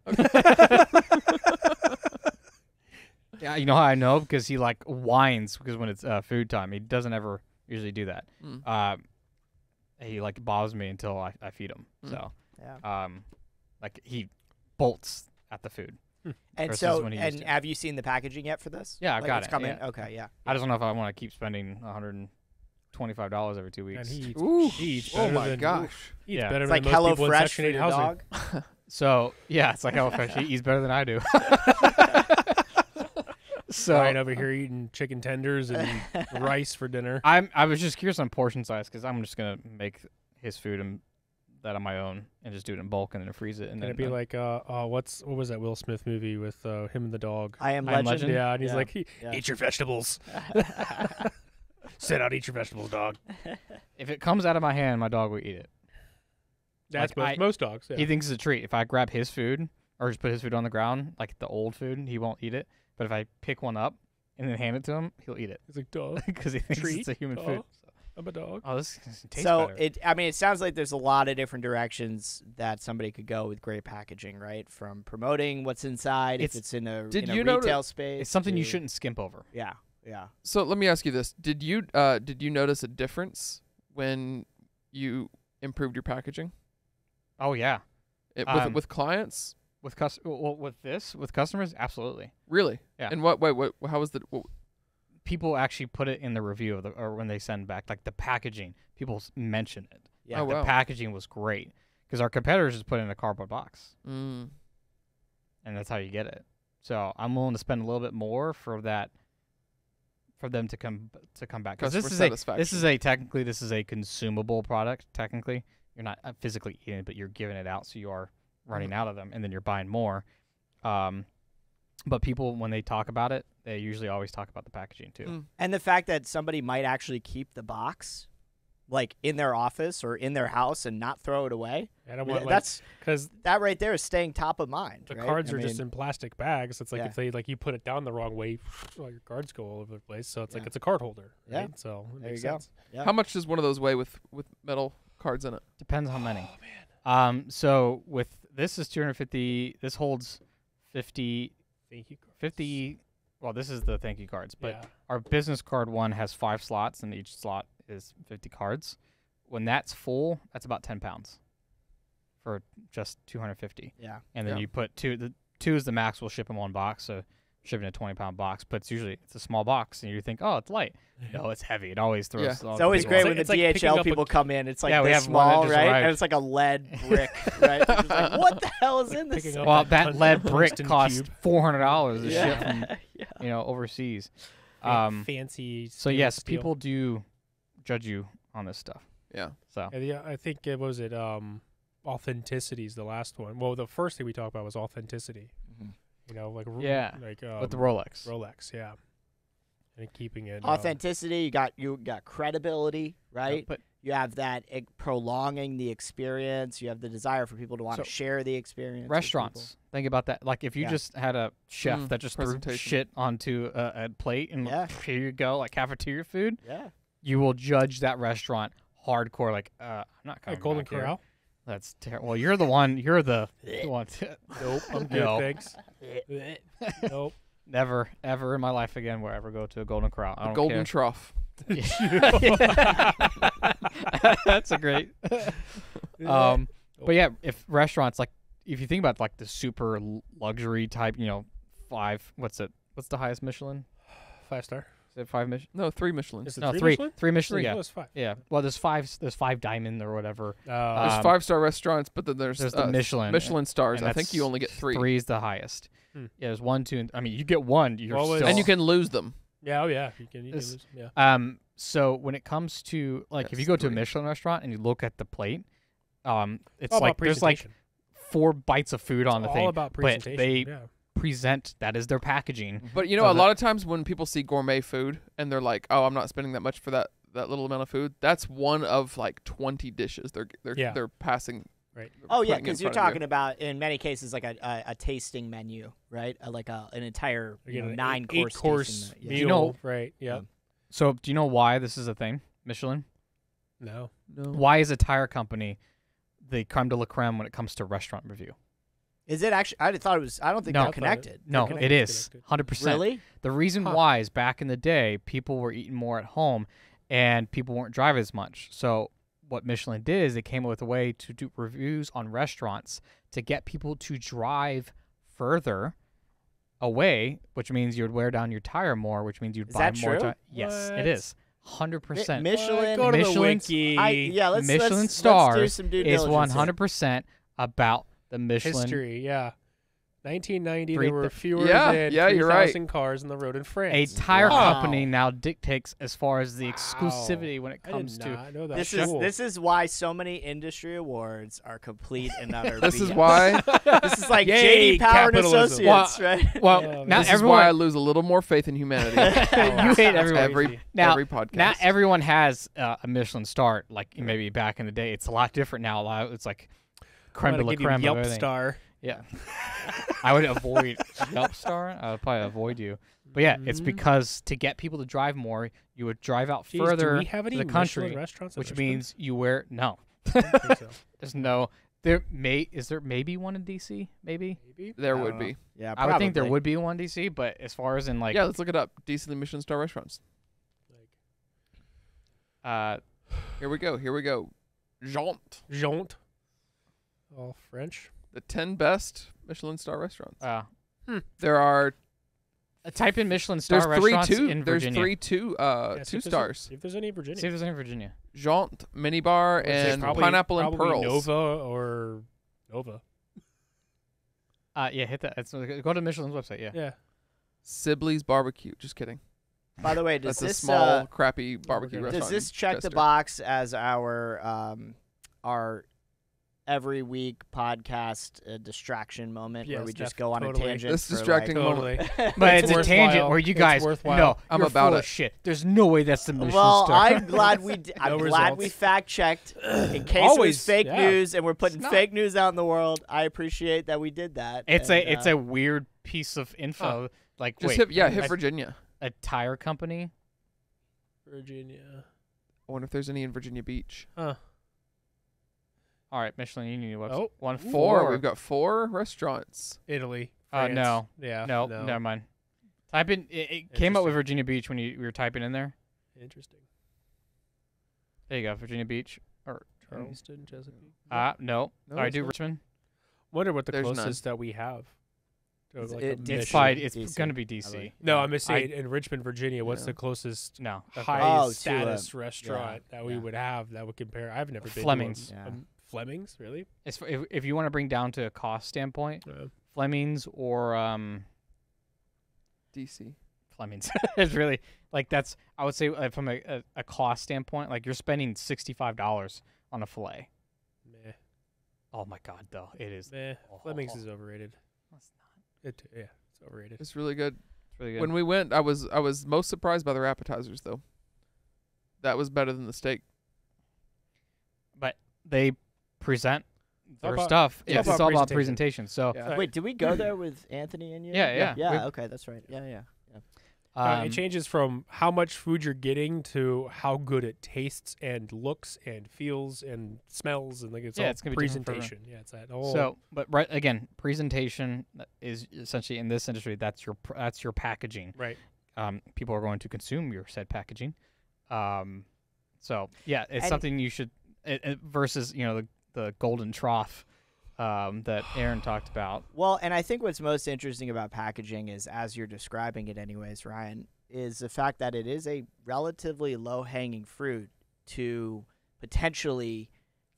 yeah, you know how I know because he like whines because when it's uh, food time, he doesn't ever usually do that. Mm. Um, he like bothers me until I, I feed him. Mm. So, yeah. um, like he bolts at the food. And so, when he and to. have you seen the packaging yet for this? Yeah, I've like got it's it, Coming? yeah. Okay, yeah. I just don't know if I want to keep spending 125 dollars every two And weeks. he eats, Ooh. he eats Oh my than, gosh. He eats Yeah. better It's than like most Hello people in Fresh Section for your dog. So yeah, it's like HelloFresh. he eats better than I do. so Ryan over here eating chicken tenders and rice for dinner. I'm I was just curious on portion size because I'm just gonna make his food and that on my own and just do it in bulk and then freeze it. And Can then it'd be uh, like uh, uh what's what was that Will Smith movie with uh, him and the dog? I am I Am legend. Legend? Yeah, and he's Yeah. like, "He- Yeah. eat your vegetables. Sit out, eat your vegetables, dog. if it comes out of my hand, my dog will eat it. That's Like, most, I- most dogs. Yeah. He thinks it's a treat. If I grab his food or just put his food on the ground, like the old food, he won't eat it. But if I pick one up and then hand it to him, he'll eat it He's like, dog. because he thinks Treat? it's a human Aw. food. I'm a dog. Oh, this tastes so better. it i mean it sounds like there's a lot of different directions that somebody could go with great packaging right from promoting what's inside It's- if it's in a, Did in a you notice- retail space it's something you to- shouldn't skimp over. yeah yeah So let me ask you this: Did you uh did you notice a difference when you improved your packaging Oh yeah, it, with Um, with clients? With cus- well, with this with customers, absolutely. Really? Yeah. And what? Wait, what? How was the? What, People actually put it in the review of the or when they send back like the packaging. People mention it. yeah Oh, the wow. packaging was great because our competitors just put it in a cardboard box, mm, and that's how you get it. So I'm willing to spend a little bit more for that, for them to come to come back. Because this is a this is a technically this is a consumable product. Technically, you're not uh, physically eating it, but you're giving it out, so you are running Mm-hmm. out of them, and then you're buying more. Um, but people when they talk about it, they usually always talk about the packaging too. mm. and the fact that somebody might actually keep the box like in their office or in their house and not throw it away I don't I want like that's because that right there is staying top of mind the right? cards I are just in plastic bags. It's like Yeah. if they like you put it down the wrong way, well, your cards go all over the place. So it's like it's a card holder. Yeah. So it There makes you go. sense. yeah. How much does one of those weigh with with metal cards in it? Depends how many. Oh man, Um, so with this is 250. This holds 50 thank you. cards. 50 well this is the thank you cards but yeah. our business card one has five slots and each slot is 50 cards when that's full that's about 10 pounds for just 250 yeah and then Yeah. you put two the two is the max we'll ship in one box so shipping a 20 pound box but it's usually it's a small box and you think oh it's light no it's heavy it always throws Yeah. all It's always great off. when It's the like picking up DHL a- people come in. It's like Yeah, we this have one small, just right? arrived. And it's like a lead brick, right? Like, what the hell is in this? Picking thing? up well that that lead brick tungsten costs $400 to ship from yeah. you know overseas um fancy. so yes steel. people do judge you on this stuff Yeah. so Yeah, I think it was it. Um, authenticity is the last one. Well, the first thing we talked about was authenticity. Mhm. You know, like Yeah, like um, with the Rolex. Rolex, yeah, and keeping it um, Authenticity. You got you got credibility, right? But You have that prolonging the experience. You have the desire for people to want So, to share the experience. restaurants, think about that. Like if you Yeah. just had a chef Mm, that just threw shit onto a, a plate and Yeah. here you go, like cafeteria food. Yeah. you will judge that restaurant hardcore. Like, uh, I'm not coming At Golden back here. Corral. That's terrible. Well, you're the one. You're the, the one. Nope, I'm good. No. Thanks. nope. Never, ever in my life again will I ever go to a Golden Corral. I don't golden care. trough. That's a great. Um, but yeah, if restaurants like, if you think about like the super luxury type, you know, five. What's it? What's the highest Michelin? five star. Is it five Michelin? No, three Michelin. Is it No, three three. Michelin? Three Michelin. Three. Yeah, Oh, it's five. yeah. Well, there's five. There's five diamond or whatever. Uh, There's Um, five star restaurants, but then there's, There's uh, the Michelin. Michelin stars. and I think you only get three, Three is the highest. Hmm. Yeah, there's one, two. And, I mean, you get one. You're Well, still. and you can lose them. yeah. Oh yeah. You can. You can This- lose, yeah. Um. So when it comes to like, if you go to a. Michelin restaurant and you look at the plate, um, it's All like there's like four bites of food on It's the all thing. about but presentation. they- yeah. Present that is their packaging. But you know, So a lot of times when people see gourmet food and they're like, "Oh, I'm not spending that much for that that little amount of food," that's one of like 20 dishes they're they're Yeah. they're passing. Right. they're Oh yeah, because you're front of you. talking about in many cases like a, a, a tasting menu, right? Uh, like a an entire you Again, know, nine eight, course eight course meal. menu. You know- right? Yeah. Yeah. So do you know why this is a thing? Michelin. No. No. Why is a tire company the creme de la creme when it comes to restaurant review? Is it actually? I thought it was. I don't think No. they're I thought it- connected. No, connected, it is hundred percent. Really? The reason Huh. why is back in the day, people were eating more at home, and people weren't driving as much. So what Michelin did is they came up with a way to do reviews on restaurants to get people to drive further away, which means you'd wear down your tire more, which means you'd Is buy that more. true? ti- yes, it is hundred percent. Michelin. Go to the wiki. I, yeah, let's Michelin let's, stars let's do some due Is diligence one here. hundred percent about the Michelin history. Yeah. 1990, Three there were thou- fewer Yeah, than yeah, you're right. 3,000 cars on the road in France. A tire Wow. company now dictates as far as the Wow. exclusivity when it I comes did to. know that. This Cool. is this is why so many industry awards are complete and utter. This is why. This is like Yay, JD Power and capitalism. Associates, right? Well, Yeah, not this is everyone. why I lose a little more faith in humanity. Oh, you hate everyone. every crazy. Now- every podcast. Not everyone has uh, a Michelin star like maybe back in the day. It's a lot different now. A lot- It's like creme I'm de la creme. Yelp everything. star. Yeah. I would avoid Yelp star. I would probably avoid you. But yeah, it's Mhm. because to get people to drive more, you would drive out Jeez, further, do we have any the country, restaurants which Richmond? means you wear no. I don't think so. There's no. There may is there maybe one in DC? Maybe Maybe. there I would know. be. Yeah, I would think there would be one DC, but as far as in like yeah, let's look it up. Decently Michelin star restaurants. Like, uh Here we go. Here we go. Jônt, Jônt. All French. the 10 best Michelin star restaurants. uh There are type in Michelin star there's three restaurants two in there's three two uh Yeah, see two if there's any- stars. see if there's any in Virginia. See if there's any in Virginia. Jônt, Minibar, I would and probably- Pineapple and probably Pearls. Nova or Nova. Uh yeah, hit that. It's, go to Michelin's website. Yeah. Yeah. Sibley's Barbecue. Just kidding. By the way, does That's a this small, uh, crappy barbecue Does restaurant. does this in check the box as our um our every week podcast uh, distraction moment where Yes, we just go on totally. a tangent? This distracting like, moment. Totally. But It's it's, a tangent where you It's guys worthwhile. no, I'm you're about full it. of shit. There's no way that's the Michelin Well, star. I'm glad we. I'm No glad we fact checked in case it was Always, fake yeah. news, and we're putting fake news out in the world. I appreciate that we did that. It's and, a it's uh, a weird piece of info. Like Just wait, hit, yeah, hit a, Virginia. a tire company. Virginia. I wonder if there's any in Virginia Beach. Huh. All right, Michelin Union website. Oh, one Four. four. We've got four restaurants. Italy. Uh, France. no. Yeah. no, no. never mind. Type in. It, it came up with Virginia Beach when you, you were typing in there. Interesting. There you go, Virginia Beach. Or Charleston, Chesapeake. uh no. No, I do not. Richmond. Wonder what the There's none. closest that we have. to, It's- like, it- a it's It's probably it's DC, gonna be DC. believe. No, Yeah. I'm just I- saying in Richmond, Virginia. What's Yeah. the closest No. that's high Oh, to, uh, status restaurant that we yeah. would have that would compare? I've never been Fleming's. To Yeah. a, Fleming's, really? It's, if if you want to bring down to a cost standpoint, Uh, Fleming's or um DC. Fleming's is really like that's I would say uh, from a, a, a cost standpoint, like you're spending sixty five dollars on a fillet. meh, Oh my god, though it is. meh. Oh. Fleming's is overrated. It's It, yeah, it's overrated. It's really good. It's really good. When we went, I was I was most surprised by their appetizers though. That was better than the steak. but they present all their about- stuff. it's It's, all it's all about presentation. presentation. So Yeah. Wait, did we go there with Anthony and you? Yeah, yeah. yeah. We- okay, that's right. Yeah, yeah. Uh, um, it changes from how much food you're getting to how good it tastes and looks and feels and smells and like it's Yeah, all it's gonna be different for everyone. presentation. Yeah, it's that whole. So, but right again, presentation is essentially in this industry. That's your pr- that's your packaging. right. Um, people are going to consume your said packaging. Um, so yeah, it's And- something you should it, it versus you know the the golden trough um, that Aaron talked about. Well, and I think what's most interesting about packaging is, as you're describing it, anyways, Ryan, is the fact that it is a relatively low hanging fruit to potentially,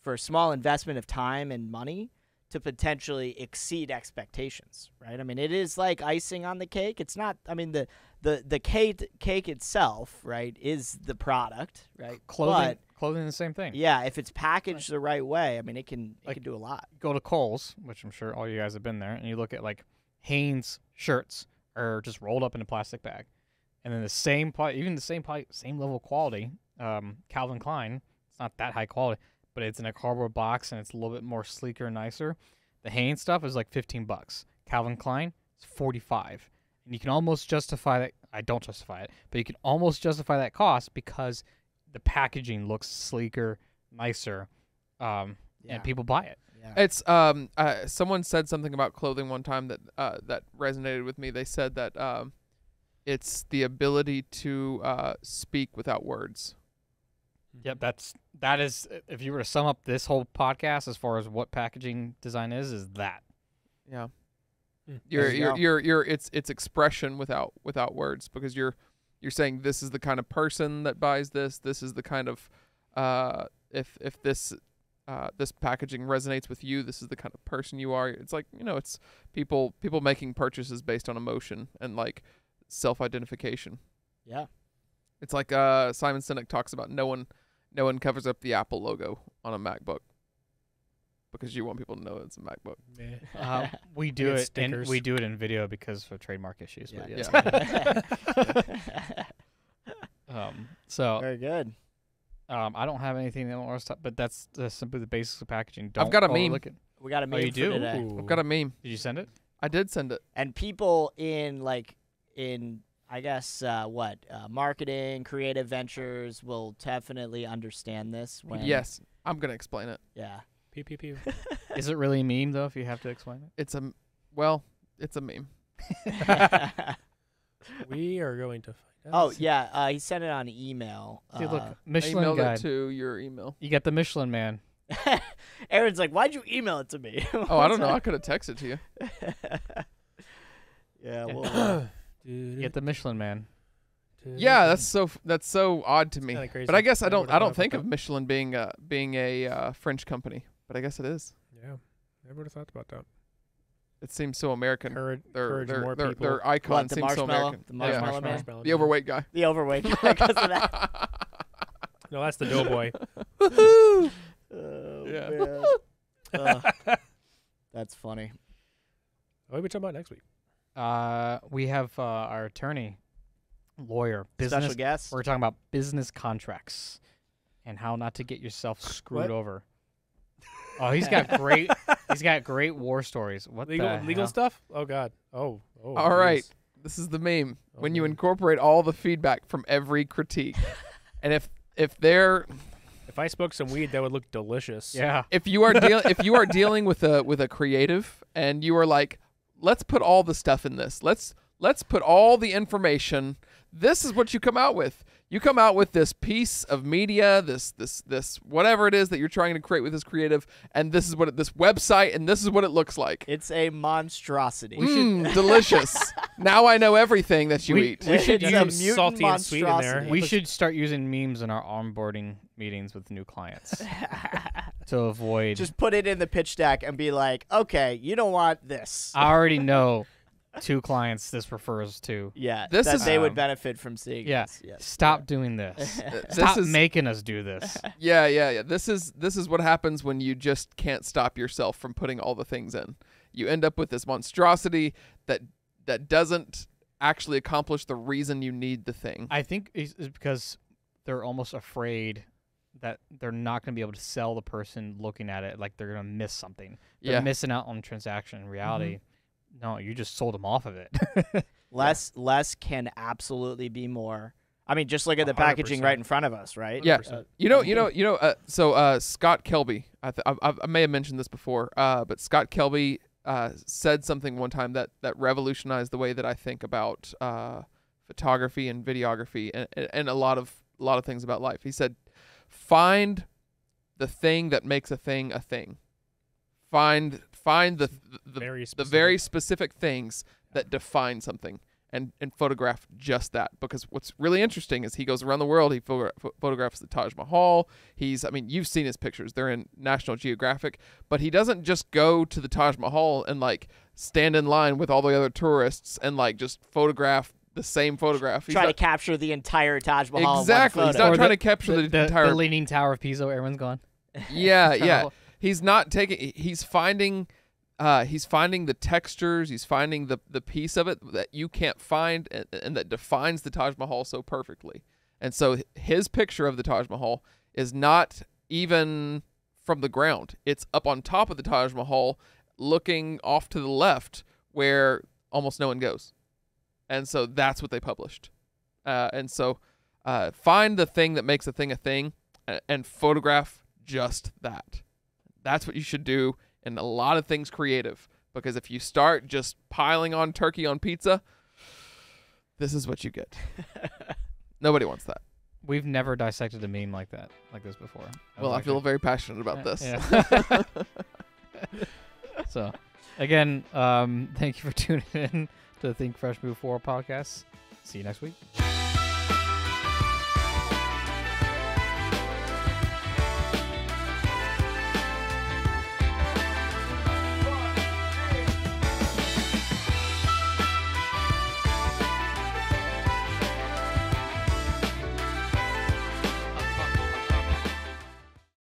for a small investment of time and money, to potentially exceed expectations, right? I mean, it is like icing on the cake. It's not. I mean, the the the cake cake itself, right, is the product, right? Clothing, But, clothing, the same thing. yeah, if it's packaged the right way, I mean, it can it Like- can do a lot. Go to Kohl's, which I'm sure all you guys have been there, and you look at like Hanes shirts are just rolled up in a plastic bag, and then the same, even the same, same level of quality. Um, Calvin Klein, it's not that high quality, but it's in a cardboard box and it's a little bit more sleeker and nicer. The Hanes stuff is like 15 bucks. Calvin Klein is 45, and you can almost justify that. I don't justify it, but you can almost justify that cost because the packaging looks sleeker, nicer, um, Yeah. and people buy it. yeah. It's um uh, someone said something about clothing one time that uh that resonated with me. They said that um it's the ability to uh speak without words. Yep, that's that is. If you were to sum up this whole podcast as far as what packaging design is, is that Yeah. Mm. You're There you you're you're you're it's it's expression without without words because you're you're saying this is the kind of person that buys this. This is the kind of uh if if this uh, this packaging resonates with you. This is the kind of person you are. It's like you know, it's people people making purchases based on emotion and like self identification. Yeah. It's like uh, Simon Sinek talks about no one no one covers up the Apple logo on a MacBook because you want people to know it's a MacBook. Meh. Uh, we do get it. In, stickers. we do it in video because of trademark issues. But Yeah. yes. um, so Very good. um, I don't have anything that I want to talk, but that's uh, simply the basics of packaging. Don't I've got a meme. overlook it. We got a meme you for do? today. Ooh. I've got a meme. Did you send it? I did send it. and people in like in I guess uh, what uh, marketing, creative ventures will definitely understand this. When, Yes, I'm gonna explain it. Yeah. Pew pew pew. Is it really a meme though? If you have to explain it. It's a m- well, it's a meme. we are going to find out. oh yeah, uh, he sent it on email. Dude, look, Uh, I Michelin emailed guide. it to your email. You got the Michelin man. Aaron's like, "Why'd you email it to me?" Oh, I don't know. I could have texted to you. yeah, Yeah. well, uh, You get the Michelin man. Yeah, that's so f- that's so odd to me. kinda crazy. But I guess I Never don't would've I don't about think that. of Michelin being a being a uh, French company, but I guess it is. Yeah, never would have thought about that. It seems so American. Courage, Their encourage their more their, people. their icon What, the seems so marshmallow? American. The Yeah. marshmallow man? Marshmallow The overweight guy. the overweight guy 'cause of that. No, that's the doughboy. Oh, Yeah. man. Ugh. that's funny. what are we talking about next week? Uh, we have uh, our attorney, lawyer, business. Special guest. We're talking about business contracts and how not to get yourself screwed What? over. Oh, he's got great. he's got great war stories. What legal the legal hell? stuff? Oh God. Oh. Oh. All right. jeez. This is the meme. Oh, when you incorporate all the feedback from every critique, and if if they're If I smoked some weed, that would look delicious. Yeah. if you are deal if you are dealing with a with a creative and you are like let's put all the stuff in this let's let's put all the information this is what you come out with you come out with this piece of media this this this whatever it is that you're trying to create with this creative and this is what it, this website and this is what it looks like It's a monstrosity. Mm, delicious now i know everything that you We- eat we should use some salty and sweet in there. We should start using memes in our onboarding meetings with new clients to avoid. Just put it in the pitch deck and be like, okay, you don't want this. I already know two clients this refers to. yeah, This that is- they would Um, benefit from seeing. Yeah. this, yes. Stop doing this. this Stop is making us do this. Yeah, yeah, yeah. This is this is what happens when you just can't stop yourself from putting all the things in. You end up with this monstrosity that that doesn't actually accomplish the reason you need the thing. I think it's, it's because they're almost afraid that they're not going to be able to sell the person looking at it like they're going to miss something. They're yeah. Missing out on transaction. In reality, no, you just sold them off of it. Less, less can absolutely be more. I mean, just look at the A hundred packaging right in front of us, right? Yeah. 100%. You know, you know, you know. Uh, so uh, Scott Kelby, I, th- I, I may have mentioned this before, uh, but Scott Kelby uh, said something one time that that revolutionized the way that I think about uh, photography and videography and, and, and a lot of a lot of things about life. He said, "Find the thing that makes a thing a thing. Find find the the, very the specific. very specific things that define something." And, and photograph just that because what's really interesting is he goes around the world he photogra- pho- photographs the Taj Mahal he's I mean you've seen his pictures they're in National Geographic but he doesn't just go to the Taj Mahal and like stand in line with all the other tourists and like just photograph the same photograph He's Try to capture the entire Taj Mahal. in one exactly he's not Or trying the- to capture the, the, the, entire the leaning tower of Pisa, everyone's gone. yeah yeah he's not taking he's finding uh, he's finding the textures he's finding the the piece of it that you can't find and, and that defines the taj mahal so perfectly. And so his picture of the taj mahal is not even from the ground. It's up on top of the taj mahal looking off to the left where almost no one goes. And so that's what they published. Uh, and so uh, find the thing that makes a thing a thing a- and photograph just that that's what you should do and a lot of things creative because if you start just piling on turkey on pizza this is what you get nobody wants that We've never dissected a meme like that, like this before. well i feel it. very passionate about this Yeah. so, again, um, thank you for tuning in to the Think Fresh Move Forward podcast. See you next week.